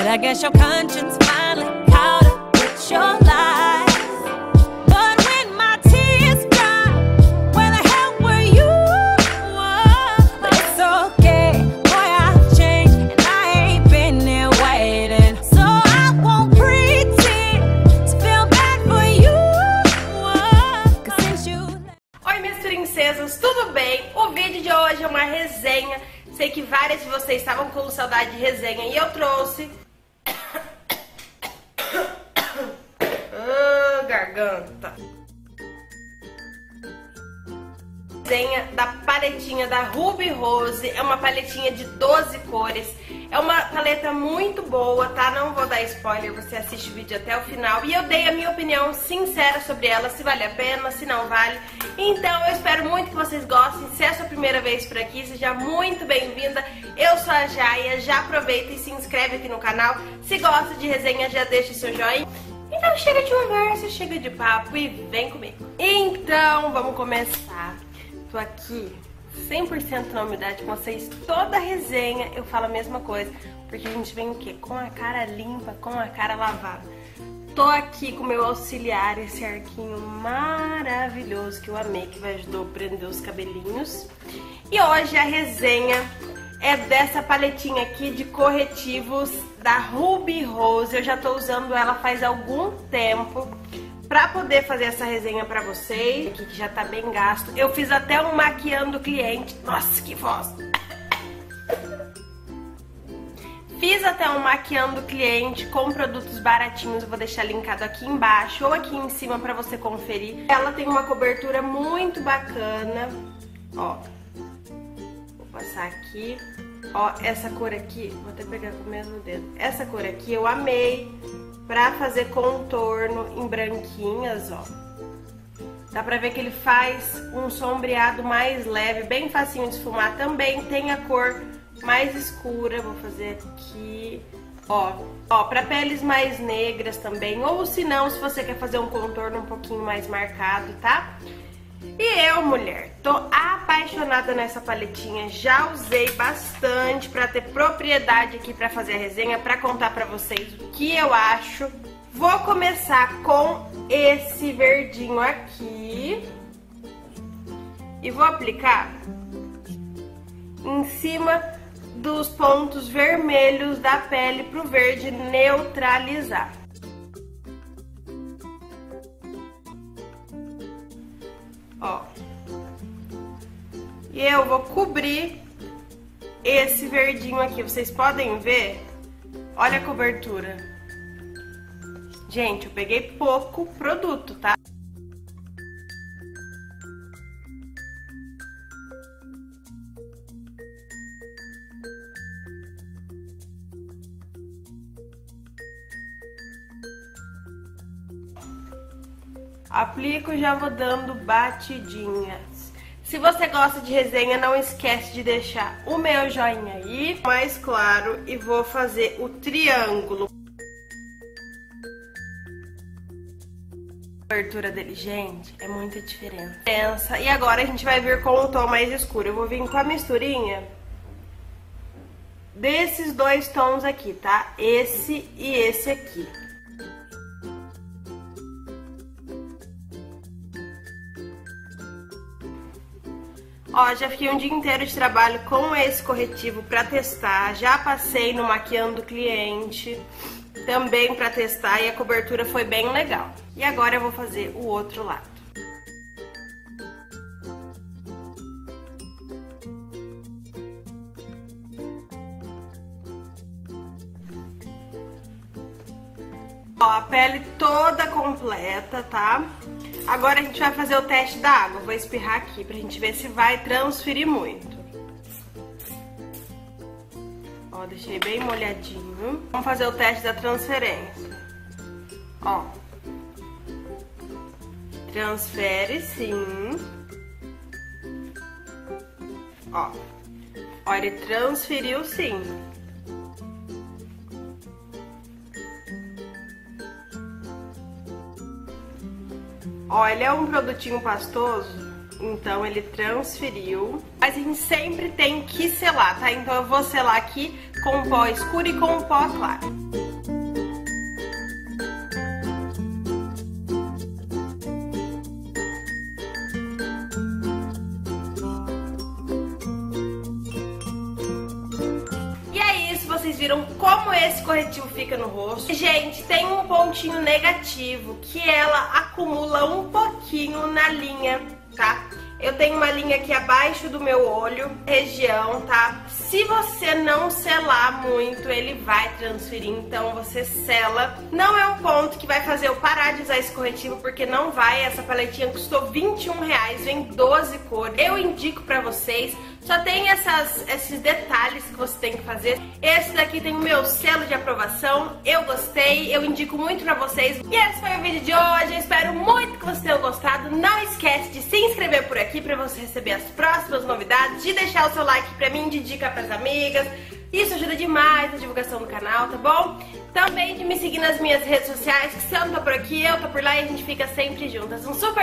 But I guess your conscience finally caught up with your lies. Tudo bem? O vídeo de hoje é uma resenha. Sei que várias de vocês estavam com saudade de resenha e eu trouxe. Garganta. Resenha da paletinha da Ruby Rose. É uma paletinha de 12 cores. É uma paleta muito boa, tá? Não vou dar spoiler, você assiste o vídeo até o final. E eu dei a minha opinião sincera sobre ela, se vale a pena, se não vale. Então eu espero muito que vocês gostem. Se é a sua primeira vez por aqui, seja muito bem-vinda. Eu sou a Jaya, já aproveita e se inscreve aqui no canal. Se gosta de resenha, já deixa o seu joinha. Então chega de conversa, chega de papo e vem comigo. Então vamos começar. Tô aqui 100% na umidade com vocês. Toda resenha eu falo a mesma coisa. Porque a gente vem o quê? Com a cara limpa, com a cara lavada. Tô aqui com meu auxiliar, esse arquinho maravilhoso que eu amei, que vai ajudar a prender os cabelinhos. E hoje a resenha é dessa paletinha aqui de corretivos da Ruby Rose. Eu já tô usando ela faz algum tempo pra poder fazer essa resenha pra vocês. Aqui que já tá bem gasto. Eu fiz até um maquiando cliente. Nossa, que voz! Fiz até um maquiando cliente com produtos baratinhos, vou deixar linkado aqui embaixo ou aqui em cima pra você conferir. Ela tem uma cobertura muito bacana, ó. Passar aqui. Ó, essa cor aqui, vou até pegar com o mesmo dedo. Essa cor aqui eu amei pra fazer contorno em branquinhas, ó. Dá pra ver que ele faz um sombreado mais leve, bem facinho de esfumar. Também tem a cor mais escura, vou fazer aqui, ó. Ó, pra peles mais negras também, ou se não, se você quer fazer um contorno um pouquinho mais marcado, tá? E eu, mulher, tô apaixonada nessa paletinha, já usei bastante pra ter propriedade aqui pra fazer a resenha, pra contar pra vocês o que eu acho. Vou começar com esse verdinho aqui e vou aplicar em cima dos pontos vermelhos da pele pro verde neutralizar. Ó. E eu vou cobrir esse verdinho aqui. Vocês podem ver? Olha a cobertura. Gente, eu peguei pouco produto, tá? Aplico e já vou dando batidinhas. Se você gosta de resenha, não esquece de deixar o meu joinha aí, mais claro, e vou fazer o triângulo. A abertura dele, gente, é muita diferença. E agora a gente vai vir com o tom mais escuro. Eu vou vir com a misturinha desses dois tons aqui, tá? Esse e esse aqui. Ó, já fiquei um dia inteiro de trabalho com esse corretivo pra testar. Já passei no maquiando cliente também pra testar e a cobertura foi bem legal. E agora eu vou fazer o outro lado. Ó, a pele toda completa, tá? Agora a gente vai fazer o teste da água. Vou espirrar aqui pra gente ver se vai transferir muito. Ó, deixei bem molhadinho. Vamos fazer o teste da transferência. Ó. Transfere sim. Ó. Ó, ele transferiu sim. Ó, ele é um produtinho pastoso, então ele transferiu. Mas a gente sempre tem que selar, tá? Então eu vou selar aqui com pó escuro e com pó claro. Viram como esse corretivo fica no rosto. Gente, tem um pontinho negativo, que ela acumula um pouquinho na linha, tá? Eu tenho uma linha aqui abaixo do meu olho, região, tá? Se você não selar muito, ele vai transferir, então você sela. Não é um ponto que vai fazer eu parar de usar esse corretivo, porque não vai. Essa paletinha custou 21 reais, vem 12 cores. Eu indico pra vocês só tem essas, esses detalhes que você tem que fazer. Esse daqui tem o meu selo de aprovação. Eu gostei, eu indico muito pra vocês. E esse foi o vídeo de hoje. Eu espero muito que vocês tenham gostado. Não esquece de se inscrever por aqui pra você receber as próximas novidades. De deixar o seu like pra mim, de dica pras amigas. Isso ajuda demais na divulgação do canal, tá bom? Também de me seguir nas minhas redes sociais, que se eu não tô por aqui, eu tô por lá e a gente fica sempre juntas. Um super